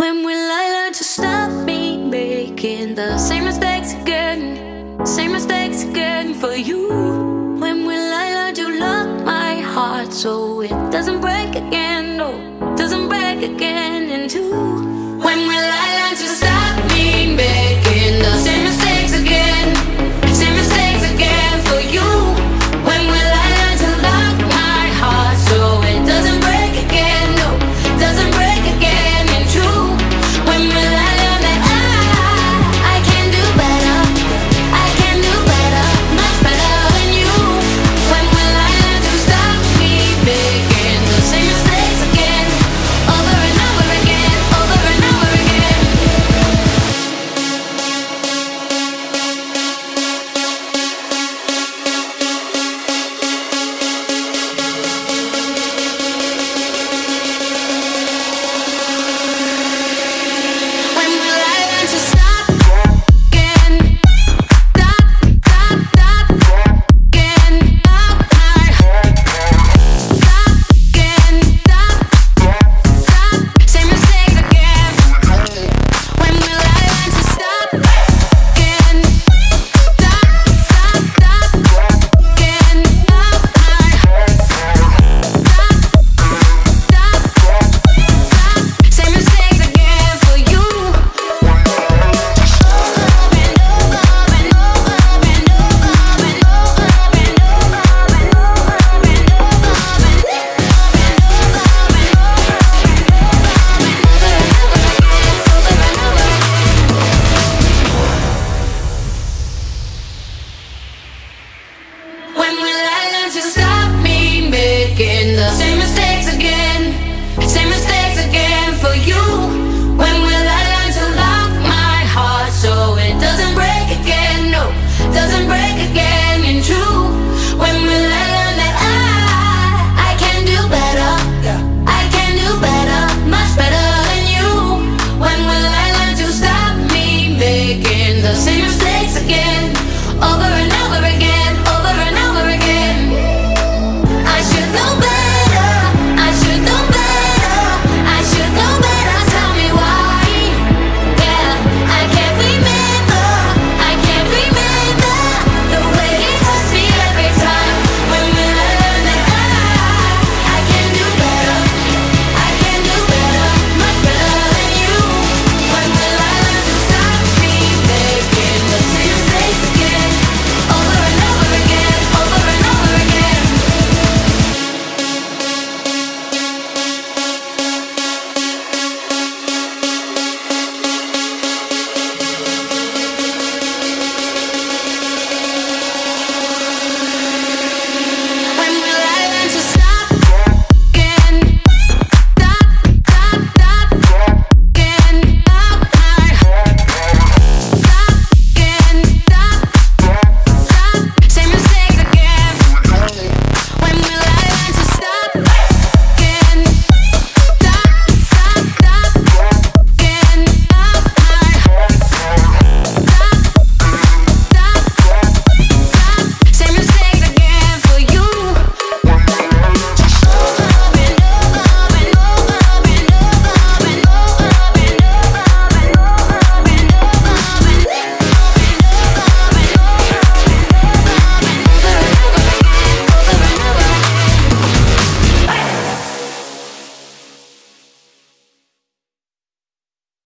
When will I learn to stop me making the same mistakes again? Same mistakes again for you. stop.